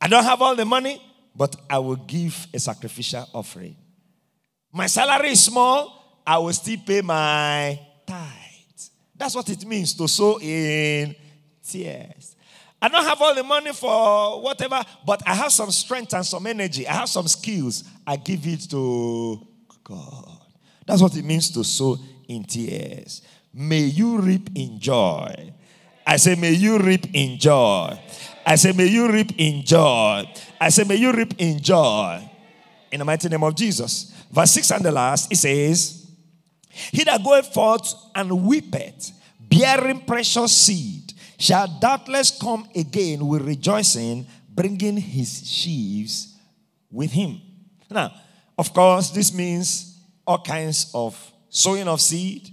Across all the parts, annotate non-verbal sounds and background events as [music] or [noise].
I don't have all the money, but I will give a sacrificial offering. My salary is small, I will still pay my tithe. That's what it means to sow in tears. I don't have all the money for whatever, but I have some strength and some energy. I have some skills. I give it to God. That's what it means to sow in tears. May you reap in joy. I say, may you reap in joy. I say, may you reap in joy. I say, may you reap in joy. In the mighty name of Jesus. Verse 6 and the last, it says, He that goeth forth and weepeth, bearing precious seed, shall doubtless come again with rejoicing, bringing his sheaves with him. Now, of course, this means all kinds of sowing of seed,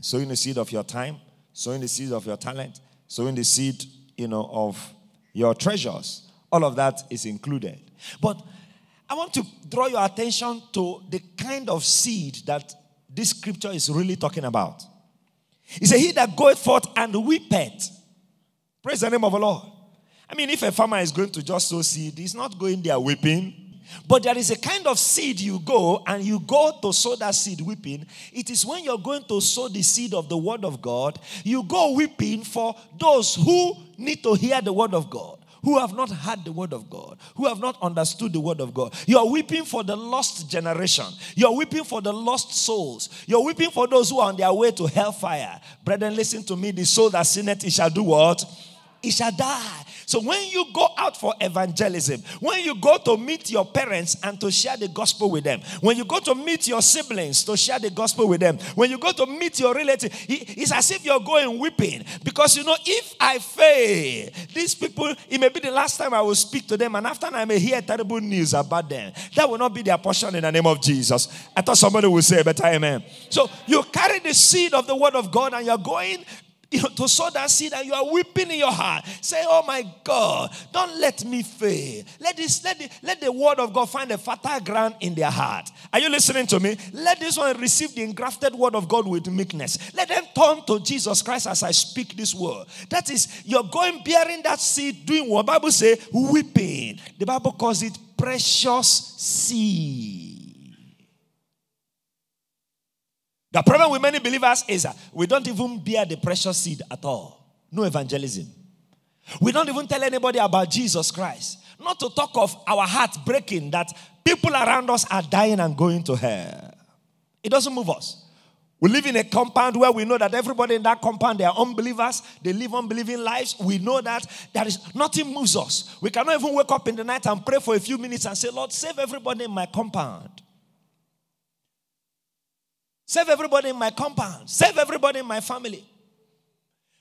sowing the seed of your time, sowing the seed of your talent, sowing the seed, you know, of your treasures. All of that is included. But I want to draw your attention to the kind of seed that this scripture is really talking about. He said, He that goeth forth and weepeth. Praise the name of the Lord. I mean, if a farmer is going to just sow seed, he's not going there weeping. But there is a kind of seed you go and you go to sow that seed weeping. It is when you're going to sow the seed of the word of God, you go weeping for those who need to hear the word of God who have not heard the word of God, who have not understood the word of God. You're weeping for the lost generation. You're weeping for the lost souls. You're weeping for those who are on their way to hellfire. Brethren, listen to me. The soul that sinneth, it shall do what? It shall die. So when you go out for evangelism, when you go to meet your parents and to share the gospel with them, when you go to meet your siblings to share the gospel with them, when you go to meet your relative, it's as if you're going weeping. Because you know, if I fail, these people, it may be the last time I will speak to them, and after I may hear terrible news about them. That will not be their portion in the name of Jesus. I thought somebody would say a better amen. So you carry the seed of the word of God and you're going you know, to sow that seed and you are weeping in your heart. Say, Oh my God, don't let me fail. Let this, let the, let the word of God find a fertile ground in their heart. Are you listening to me? Let this one receive the engrafted word of God with meekness. Let them turn to Jesus Christ as I speak this word. That is, you're going bearing that seed, doing what Bible say, weeping. The Bible calls it precious seed. The problem with many believers is that we don't even bear the precious seed at all. No evangelism. We don't even tell anybody about Jesus Christ. Not to talk of our heart breaking that people around us are dying and going to hell. It doesn't move us. We live in a compound where we know that everybody in that compound they are unbelievers. They live unbelieving lives. We know that there is nothing moves us. We cannot even wake up in the night and pray for a few minutes and say, Lord, save everybody in my compound. Save everybody in my compound. Save everybody in my family.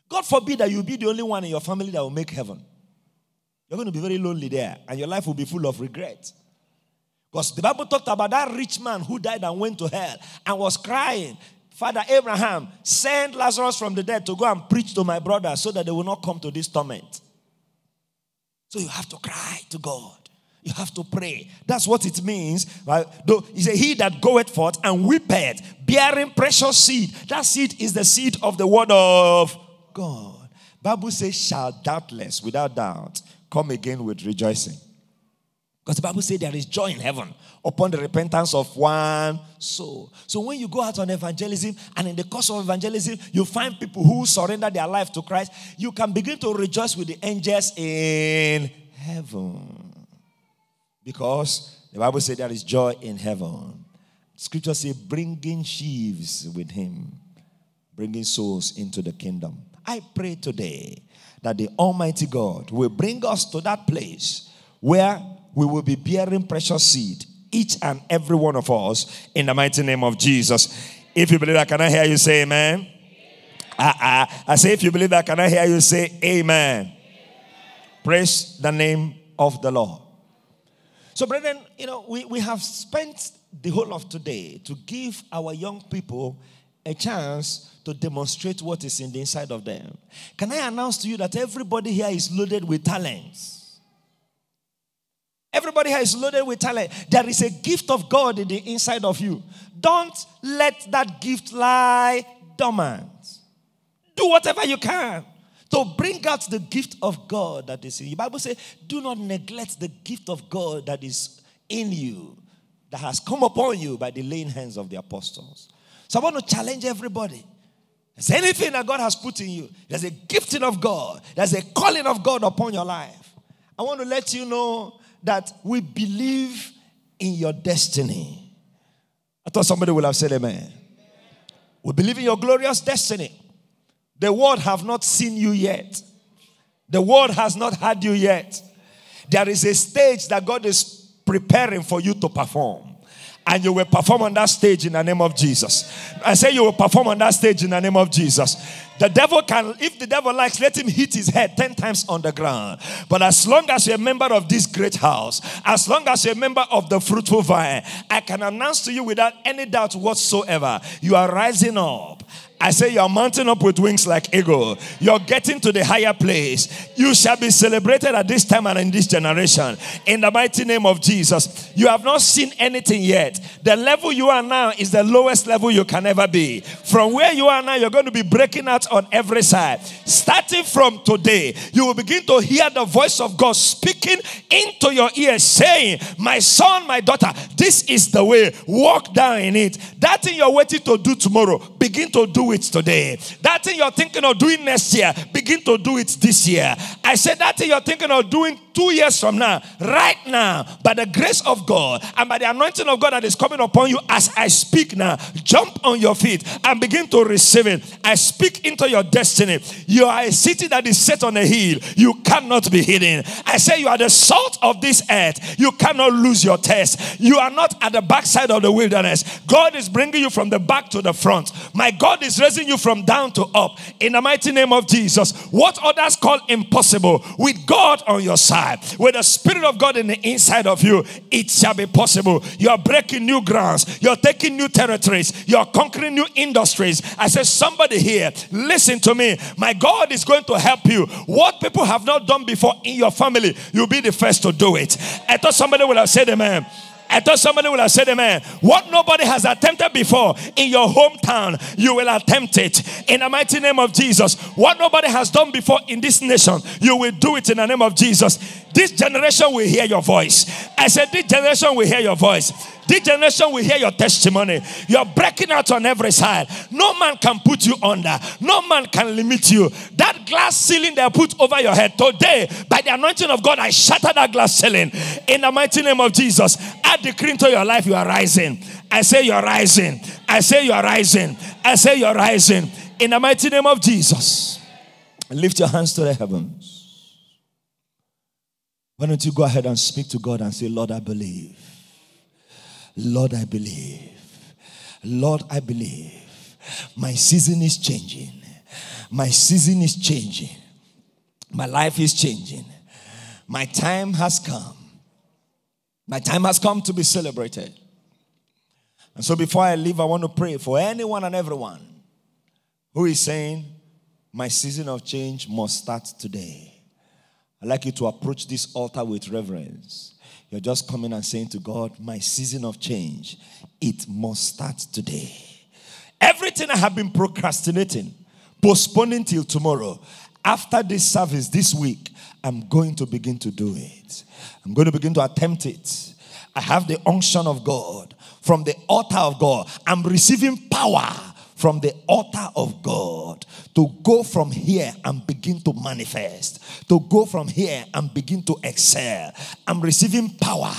God forbid that you be the only one in your family that will make heaven. You're going to be very lonely there, and your life will be full of regret. Because the Bible talked about that rich man who died and went to hell and was crying. Father Abraham, send Lazarus from the dead to go and preach to my brother so that they will not come to this torment. So you have to cry to God. You have to pray. That's what it means. Right? He said, He that goeth forth and weepeth, bearing precious seed. That seed is the seed of the word of God. Bible says, shall doubtless, without doubt, come again with rejoicing. Because the Bible says there is joy in heaven upon the repentance of one soul. So when you go out on evangelism, and in the course of evangelism, you find people who surrender their life to Christ, you can begin to rejoice with the angels in heaven. Because the Bible says there is joy in heaven. Scripture says, bringing sheaves with him, bringing souls into the kingdom. I pray today that the Almighty God will bring us to that place where we will be bearing precious seed, each and every one of us, in the mighty name of Jesus. If you believe that, can I hear you say amen? Uh-uh. I say, if you believe that, can I hear you say amen? amen? Praise the name of the Lord. So, brethren, you know, we, we have spent the whole of today to give our young people a chance to demonstrate what is in the inside of them. Can I announce to you that everybody here is loaded with talents? Everybody here is loaded with talent. There is a gift of God in the inside of you. Don't let that gift lie dormant. Do whatever you can to bring out the gift of God that is in you. Bible says, do not neglect the gift of God that is in you, that has come upon you by the laying hands of the apostles. So I want to challenge everybody. There's anything that God has put in you, there's a gifting of God, there's a calling of God upon your life. I want to let you know that we believe in your destiny. I thought somebody would have said amen. We believe in your glorious destiny. The world have not seen you yet. The world has not had you yet. There is a stage that God is preparing for you to perform and you will perform on that stage in the name of Jesus. I say you will perform on that stage in the name of Jesus. The devil can, if the devil likes, let him hit his head 10 times on the ground. But as long as you're a member of this great house, as long as you're a member of the fruitful vine, I can announce to you without any doubt whatsoever, you are rising up I say you're mounting up with wings like eagle. You're getting to the higher place. You shall be celebrated at this time and in this generation. In the mighty name of Jesus. You have not seen anything yet. The level you are now is the lowest level you can ever be. From where you are now, you're going to be breaking out on every side. Starting from today, you will begin to hear the voice of God speaking into your ears, saying, My son, my daughter, this is the way. Walk down in it. That thing you're waiting to do tomorrow, begin to do it today. That thing you're thinking of doing next year, begin to do it this year. I said that thing you're thinking of doing two years from now, right now, by the grace of God and by the anointing of God that is coming upon you as I speak now, jump on your feet and begin to receive it. I speak into your destiny. You are a city that is set on a hill. You cannot be hidden. I say you are the salt of this earth. You cannot lose your taste. You are not at the backside of the wilderness. God is bringing you from the back to the front. My God is raising you from down to up. In the mighty name of Jesus. What others call impossible, with God on your side, with the Spirit of God in the inside of you, it shall be possible. You are breaking new grounds, you're taking new territories, you're conquering new industries. I said, somebody here, listen to me. My God is going to help you. What people have not done before in your family, you'll be the first to do it. I thought somebody would have said, Amen. I thought somebody would have said amen. What nobody has attempted before in your hometown, you will attempt it in the mighty name of Jesus. What nobody has done before in this nation, you will do it in the name of Jesus. This generation will hear your voice. I said, This generation will hear your voice. This generation will hear your testimony. You're breaking out on every side. No man can put you under, no man can limit you. That glass ceiling they put over your head today, by the anointing of God, I shatter that glass ceiling in the mighty name of Jesus. I decree into your life you are rising. I say you're rising. I say you're rising. I say you're rising in the mighty name of Jesus. Lift your hands to the heavens. Why don't you go ahead and speak to God and say, Lord, I believe. Lord, I believe. Lord, I believe. My season is changing. My season is changing. My life is changing. My time has come. My time has come to be celebrated. And so before I leave, I want to pray for anyone and everyone who is saying, My season of change must start today. I'd like you to approach this altar with reverence. You're just coming and saying to God, My season of change, it must start today. Everything I have been procrastinating, postponing till tomorrow, after this service this week, I'm going to begin to do it. I'm going to begin to attempt it. I have the unction of God from the altar of God. I'm receiving power from the altar of God to go from here and begin to manifest, to go from here and begin to excel. I'm receiving power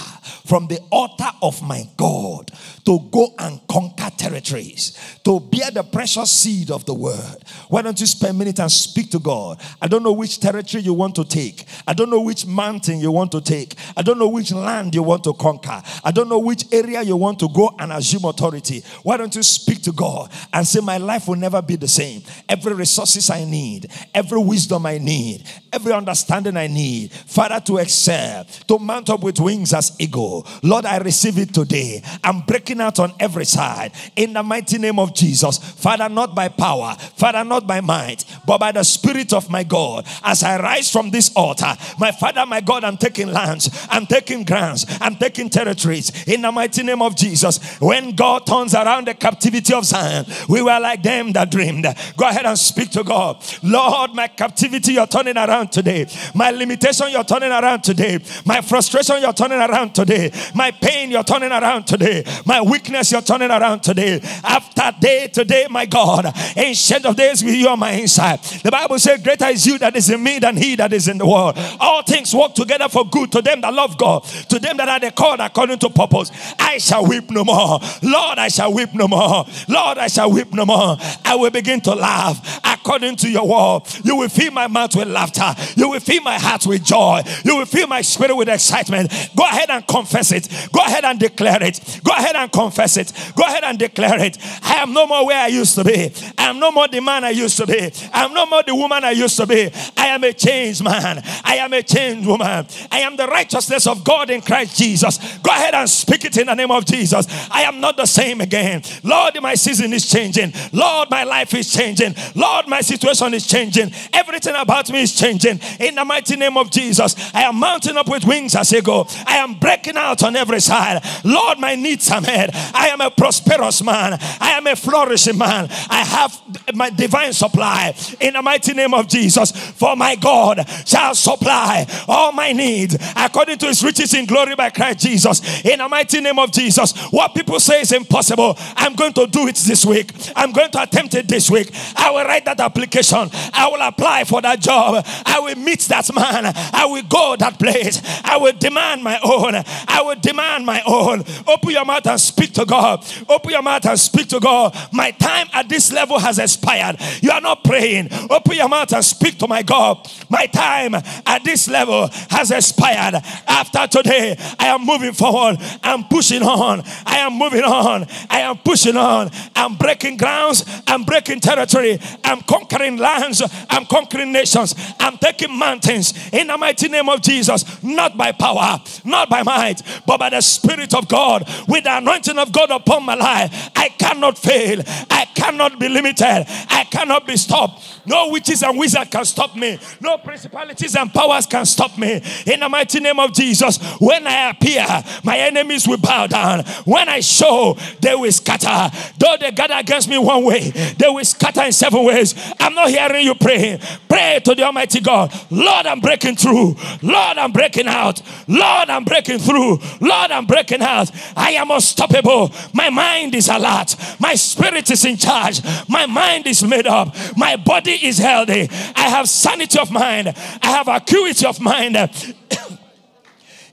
from the altar of my God to go and conquer territories, to bear the precious seed of the word. Why don't you spend a minute and speak to God? I don't know which territory you want to take. I don't know which mountain you want to take. I don't know which land you want to conquer. I don't know which area you want to go and assume authority. Why don't you speak to God and say, My life will never be the same. Every resources I need, every wisdom I need, every understanding I need, Father, to excel, to mount up with wings as eagle. Lord, I receive it today. I'm breaking out on every side in the mighty name of Jesus. Father, not by power, Father, not by might, but by the Spirit of my God. As I rise from this altar, my Father, my God, I'm taking lands, I'm taking grants, I'm taking territories in the mighty name of Jesus. When God turns around the captivity of Zion, we were like them that dreamed. Go ahead and speak to God. Lord, my captivity you're turning around today. My limitation you're turning around today. My frustration you're turning around today. My pain you're turning around today. My weakness you're turning around today. After day today, my God, ancient of days with you on my inside. The Bible says, Greater is you that is in me than he that is in the world. All things work together for good to them that love God, to them that are the called according to purpose. I shall weep no more. Lord, I shall weep no more. Lord, I shall weep no more. I will begin to laugh according to your word. You will fill my mouth with laughter. You will fill my heart with joy. You will fill my spirit with excitement. Go ahead and confess it. Go ahead and declare it. Go ahead and confess it. Go ahead and declare it. I am no more where I used to be. I am no more the man I used to be. I am no more the woman I used to be. I am a changed man. I am a changed woman. I am the righteousness of God in Christ Jesus. Go ahead and speak it in the name of Jesus. I am not the same again. Lord, my season is changing. Lord, my life is changing. Lord, my situation is changing. Everything about me is changing. In the mighty name of Jesus, I am mounting up with wings as I go. I am breaking out on every side. Lord, my needs are met. I am a prosperous man. I am a flourishing man. I have my divine supply. In the mighty name of Jesus, for my God shall supply all my needs according to his riches in glory by Christ Jesus. In the mighty name of Jesus, what people say is impossible, I'm going to do it this week. I'm going to attempt it this week. I will write that application. I will apply for that job. I will meet that man. I will go that place. I will demand my own. I will demand my own. Open your mouth and speak to God. Open your mouth and speak to God. My time at this level has expired. You are not praying. Open your mouth and speak to my God. My time at this level has expired. After today, I am moving forward. I'm pushing on. I am moving on. I am pushing on. I'm breaking grounds. I'm breaking territory. I'm conquering lands. I'm conquering nations. I'm taking mountains in the mighty name of Jesus. Not by power, not by might, but by the Spirit of God. With the anointing of God upon my life, I cannot fail. I cannot be limited. I cannot be stopped. No witches and wizards can stop me. No principalities and powers can stop me. In the mighty name of Jesus, when I appear, my enemies will bow down. When I show, they will scatter. Though they gather against me one way, they will scatter in seven ways. I'm not hearing you praying. Pray to the Almighty God. Lord, I'm breaking through. Lord, I'm breaking out. Lord, I'm breaking through. Lord, I'm breaking out. I am unstoppable. My mind is alert. My spirit is in charge. My mind is made up. My body is healthy. I have sanity of mind. I have acuity of mind. [coughs]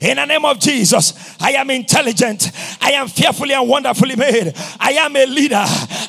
In the name of Jesus, I am intelligent. I am fearfully and wonderfully made. I am a leader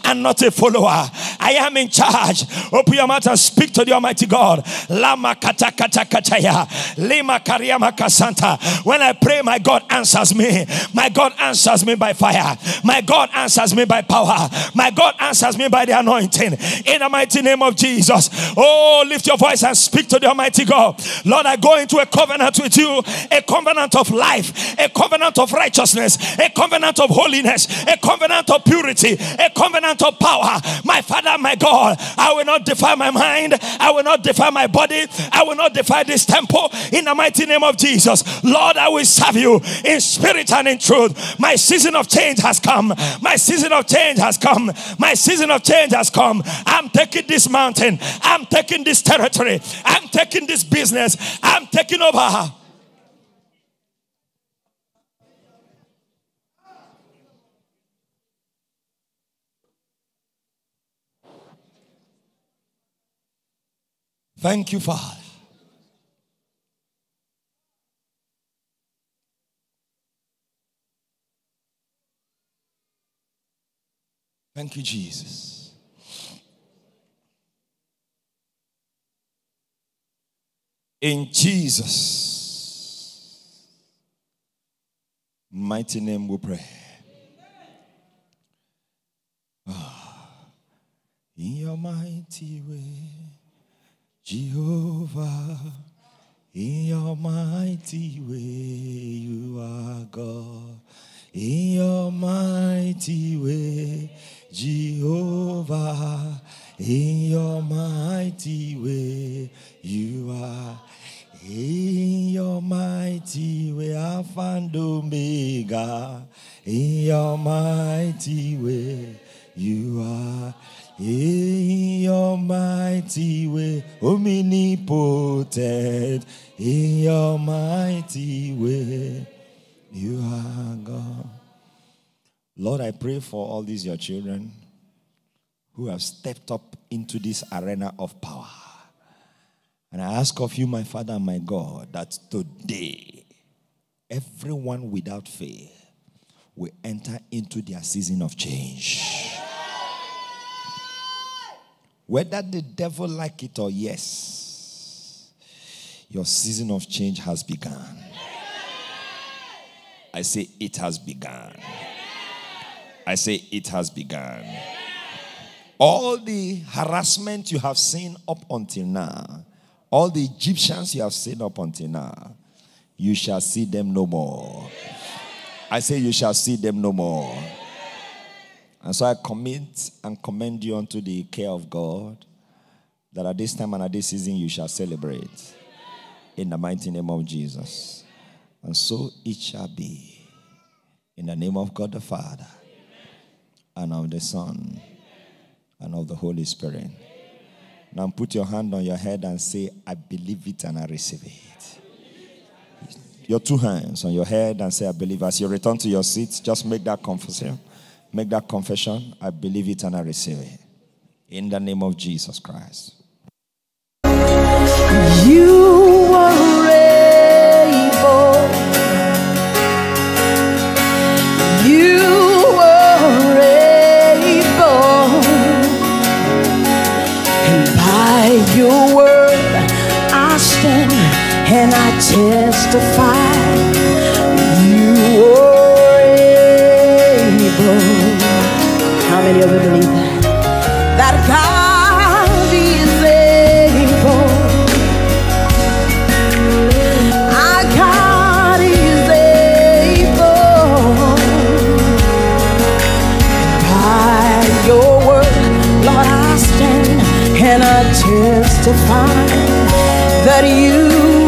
and not a follower. I am in charge. Open your mouth and speak to the Almighty God. Lama kata kata kataya. Lima kariyama kasanta. When I pray, my God answers me. My God answers me by fire. My God answers me by power. My God answers me by the anointing. In the mighty name of Jesus. Oh, lift your voice and speak to the Almighty God. Lord, I go into a covenant with you. A covenant covenant of life, a covenant of righteousness, a covenant of holiness, a covenant of purity, a covenant of power. My Father, my God, I will not defy my mind, I will not defy my body, I will not defy this temple in the mighty name of Jesus. Lord, I will serve you in spirit and in truth. My season of change has come. My season of change has come. My season of change has come. I'm taking this mountain, I'm taking this territory, I'm taking this business, I'm taking over. Thank you, Father. Thank you, Jesus. In Jesus' mighty name we pray. Ah, in your mighty way. Jehovah, in your mighty way you are God. In your mighty way, Jehovah, In your mighty way, you are. In your mighty way, Alpha Omega. In your mighty way, you are. In your mighty way, omnipotent. In your mighty way, you are God. Lord, I pray for all these your children who have stepped up into this arena of power. And I ask of you, my Father and my God, that today, everyone without fail will enter into their season of change. Whether the devil like it or yes, your season of change has begun. I say it has begun. I say it has begun. All the harassment you have seen up until now, all the Egyptians you have seen up until now, you shall see them no more. I say you shall see them no more. And so I commit and commend you unto the care of God that at this time and at this season you shall celebrate in the mighty name of Jesus. And so it shall be in the name of God the Father and of the Son and of the Holy Spirit. Now put your hand on your head and say, I believe it and I receive it. Your two hands on your head and say, I believe. As you return to your seats, just make that confession. Make that confession. I believe it and I receive it. In the name of Jesus Christ. You are able. You are able. And by your word I stand and I testify. You are able. Many of you believe that? That God is able. Our God is able. By your word, Lord, I stand and I testify that you